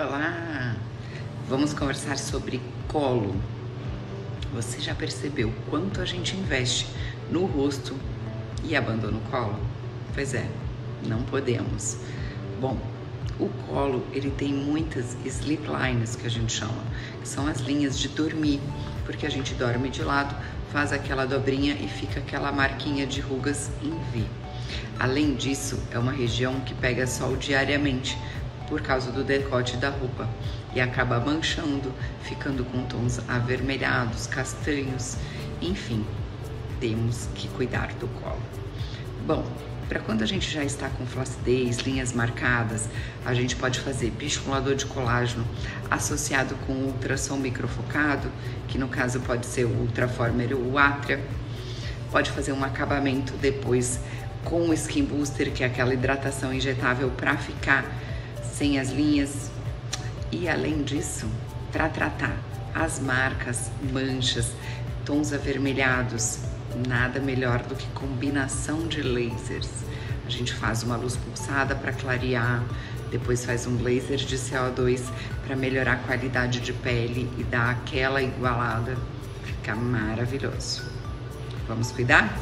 Olá! Vamos conversar sobre colo. Você já percebeu quanto a gente investe no rosto e abandona o colo? Pois é, não podemos. Bom, o colo ele tem muitas sleep lines que a gente chama, que são as linhas de dormir, porque a gente dorme de lado, faz aquela dobrinha e fica aquela marquinha de rugas em V. Além disso, é uma região que pega sol diariamente, por causa do decote da roupa e acaba manchando, ficando com tons avermelhados, castanhos, enfim, temos que cuidar do colo. Bom, para quando a gente já está com flacidez, linhas marcadas, a gente pode fazer bioestimulador de colágeno associado com ultrassom microfocado, que no caso pode ser o Ultraformer ou o Atria. Pode fazer um acabamento depois com o Skin Booster, que é aquela hidratação injetável para ficar sem as linhas. E além disso, para tratar as marcas, manchas, tons avermelhados, nada melhor do que combinação de lasers. A gente faz uma luz pulsada para clarear, depois faz um laser de CO2 para melhorar a qualidade de pele e dar aquela igualada. Fica maravilhoso. Vamos cuidar?